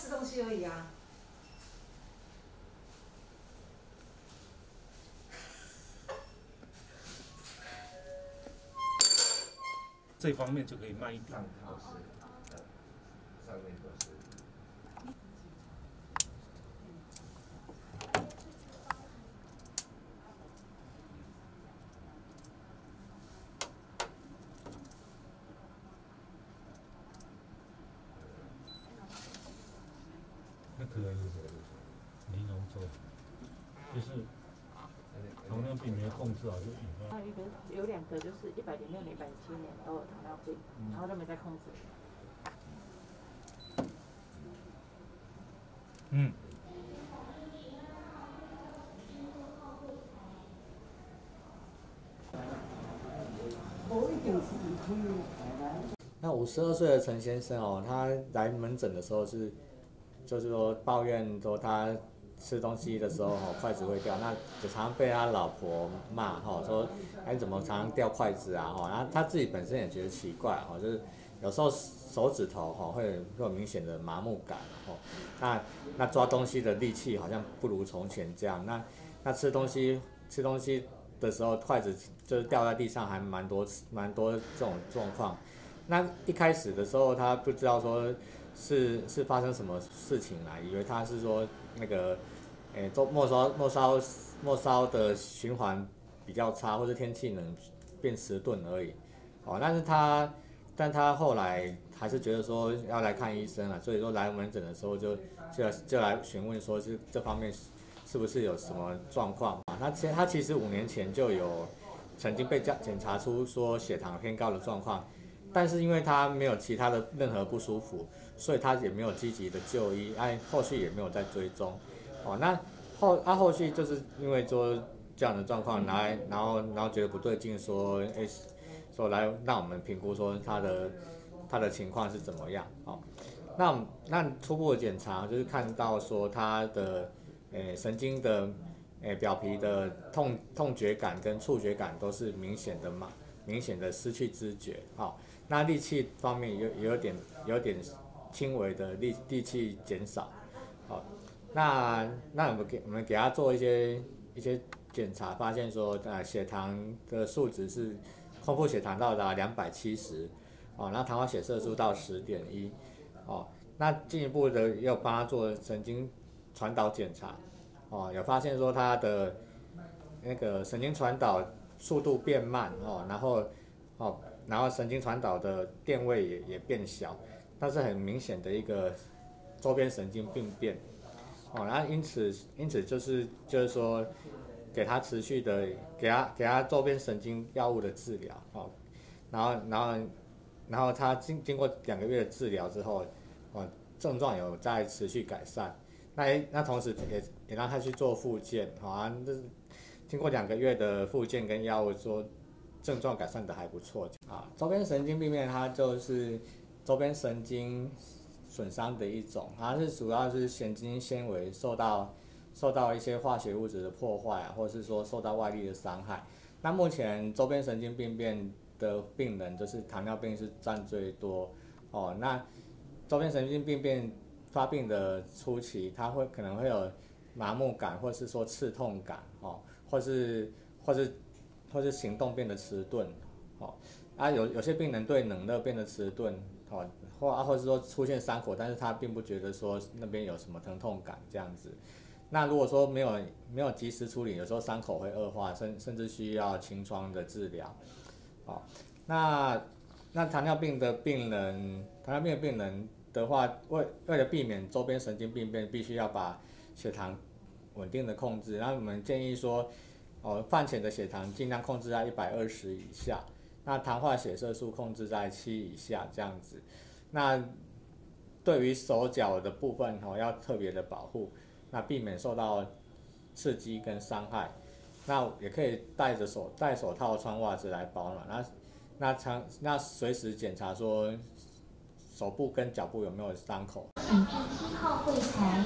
吃东西而已啊。这方面就可以慢一点。那可以玲珑粥，就是糖尿病没有控制好就引发。还有一个有两个就是一百零六年、一百零七年都有糖尿病，然后都没在控制。嗯。那五十二岁的陈先生哦，他来门诊的时候是，就是说抱怨说他吃东西的时候哦筷子会掉，那就常常被他老婆骂哈，说哎怎么常常掉筷子啊哈，然后他自己本身也觉得奇怪哈，就是有时候手指头哈会会有明显的麻木感哈，那那抓东西的力气好像不如从前这样，那那吃东西吃东西的时候筷子就是掉在地上还蛮多蛮多这种状况。那一开始的时候，他不知道说是是发生什么事情啦，以为他是说那个，诶，做末梢末梢末梢的循环比较差，或者天气冷变迟钝而已。哦，但是他，但他后来还是觉得说要来看医生了，所以说来门诊的时候就就就来询问说是这方面是不是有什么状况啊？他其他其实五年前就有曾经被检检查出说血糖偏高的状况。但是因为他没有其他的任何不舒服，所以他也没有积极的就医，哎，后续也没有再追踪，哦，那后他后续就是因为说这样的状况来，然后然后觉得不对劲，说哎，说来让我们评估说他的他的情况是怎么样，哦，那那初步的检查就是看到说他的诶神经的诶表皮的痛痛觉感跟触觉感都是明显的嘛，明显的失去知觉，好。那力气方面有有点有点轻微的力力气减少，好，那那我们给我们给他做一些一些检查，发现说呃血糖的数值是空腹血糖到达两百七十，哦，那糖化血色素到十点一，哦，那进一步的又帮他做神经传导检查，哦，有发现说他的那个神经传导速度变慢，哦，然后哦。然后神经传导的电位也也变小，那是很明显的一个周边神经病变，哦，然后因此因此就是就是说给他持续的给他给他周边神经药物的治疗，哦，然后然后然后他经经过两个月的治疗之后，哦，症状有在持续改善，那那同时也也让他去做复健，好啊，这是经过两个月的复健跟药物说。症状改善的还不错啊，周边神经病变它就是周边神经损伤的一种，它是主要是神经纤维受到受到一些化学物质的破坏，或是说受到外力的伤害。那目前周边神经病变的病人就是糖尿病是占最多哦。那周边神经病变发病的初期，它会可能会有麻木感，或是说刺痛感哦，或是或是。或是行动变得迟钝，哦，啊有有些病人对冷热变得迟钝，哦，或啊或者是说出现伤口，但是他并不觉得说那边有什么疼痛感这样子。那如果说没有没有及时处理，有时候伤口会恶化，甚甚至需要清创的治疗，哦，那那糖尿病的病人，糖尿病的病人的话，为为了避免周边神经病变，必须要把血糖稳定的控制。那我们建议说。哦，饭前的血糖尽量控制在一百二十以下，那糖化血色素控制在七以下这样子。那对于手脚的部分哦，要特别的保护，那避免受到刺激跟伤害。那也可以戴着手戴手套、穿袜子来保暖。那那常那随时检查说手部跟脚部有没有伤口。请一号柜台。